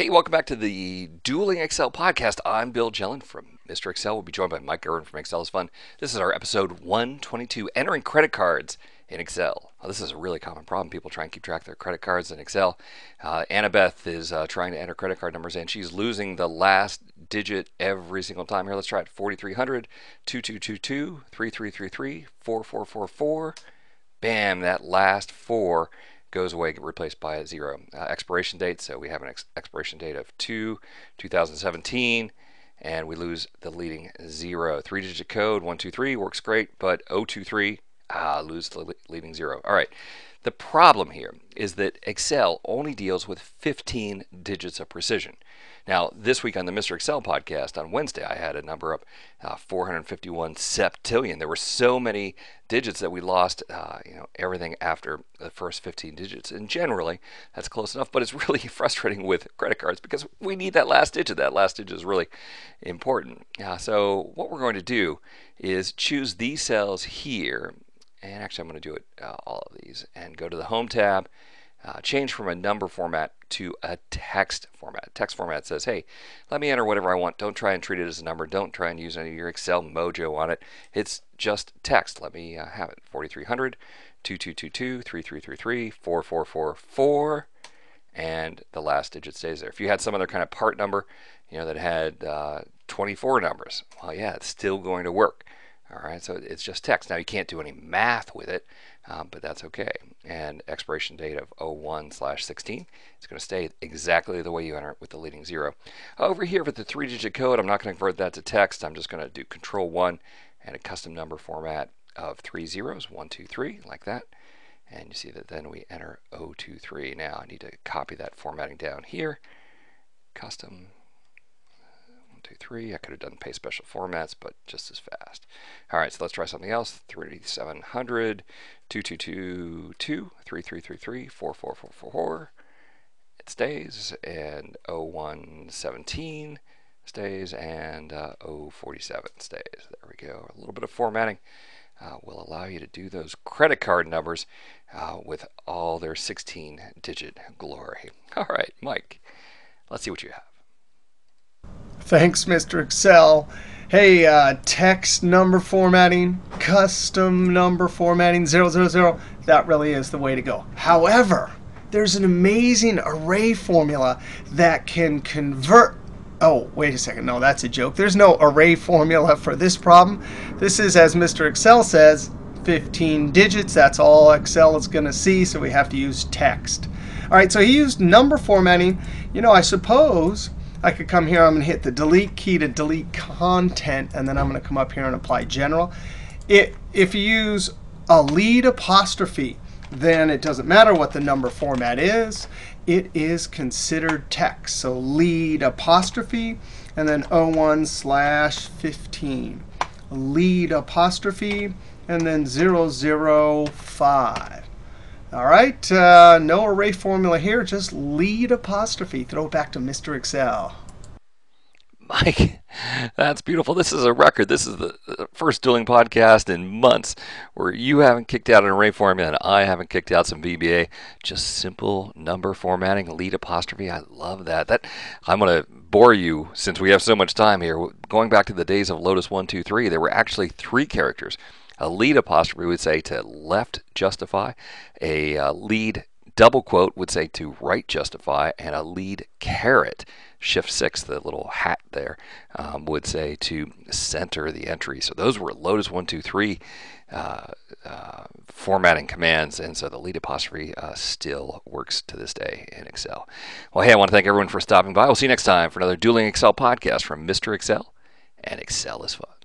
Hey, welcome back to the Dueling Excel podcast. I'm Bill Jelen from Mr. Excel. We'll be joined by Mike Girvin from Excel is Fun. This is our episode 122 Entering Credit Cards in Excel. Well, this is a really common problem. People try and keep track of their credit cards in Excel. Uh, Annabeth is uh, trying to enter credit card numbers and she's losing the last digit every single time. Here, let's try it 4300, 2222, 3333, 4444. Bam, that last four goes away, replaced by a zero. Uh, expiration date, so we have an ex- expiration date of 2, 2017, and we lose the leading zero. Three digit code, 123, works great, but 023, ah, lose the le- leading zero. All right. The problem here is that Excel only deals with 15 digits of precision. Now, this week on the Mr. Excel podcast on Wednesday, I had a number of uh, 451 septillion. There were so many digits that we lost, uh, you know, everything after the first 15 digits. And generally, that's close enough, but it's really frustrating with credit cards because we need that last digit. That last digit is really important. Uh, so, what we're going to do is choose these cells here. And actually, I'm going to do it uh, all of these and go to the Home tab uh, change from a number format to a text format. Text format says, hey, let me enter whatever I want. Don't try and treat it as a number. Don't try and use any of your Excel mojo on it. It's just text. Let me uh, have it. 4300, 2222, 3333, 4444, and the last digit stays there. If you had some other kind of part number, you know, that had uh, 24 numbers, well, yeah, it's still going to work. All right, so it's just text. Now you can't do any math with it, um, but that's okay. And expiration date of 01 slash 16 It's going to stay exactly the way you enter it with the leading zero. Over here with the three digit code, I'm not going to convert that to text. I'm just going to do control one and a custom number format of three zeros, one, two, three, like that. And you see that then we enter 023. Now I need to copy that formatting down here. Custom two, three. I could have done pay special formats, but just as fast. All right, so let's try something else. 3700, 2222, 3333, 4444. It stays, and 0117 stays, and uh, 047 stays. There we go. A little bit of formatting. Uh, will allow you to do those credit card numbers uh, with all their 16 digit glory. All right, Mike, let's see what you have. Thanks, Mr. Excel. Hey, uh, text number formatting, custom number formatting, 000, that really is the way to go. However, there's an amazing array formula that can convert. Oh, wait a second. No, that's a joke. There's no array formula for this problem. This is, as Mr. Excel says, 15 digits. That's all Excel is going to see, so we have to use text. All right, so he used number formatting. You know, I suppose I could come here, I'm going to hit the delete key to delete content, and then I'm going to come up here and apply general. It, if you use a lead apostrophe, then it doesn't matter what the number format is. It is considered text. So lead apostrophe, and then 01 slash 15. Lead apostrophe, and then 005. All right, uh, no array formula here, just lead apostrophe. Throw it back to Mr. Excel. Mike, that's beautiful. This is a record. This is the first dueling podcast in months where you haven't kicked out an array formula and I haven't kicked out some VBA. Just simple number formatting, lead apostrophe. I love that. That I'm going to bore you since we have so much time here. Going back to the days of Lotus 123, there were actually three characters a lead apostrophe would say to left justify. A uh, lead double quote would say to right justify. And a lead caret, shift six, the little hat there, um, would say to center the entry. So those were Lotus 123 uh, uh, formatting commands. And so the lead apostrophe uh, still works to this day in Excel. Well, hey, I want to thank everyone for stopping by. We'll see you next time for another Dueling Excel podcast from Mr. Excel. And Excel is fun.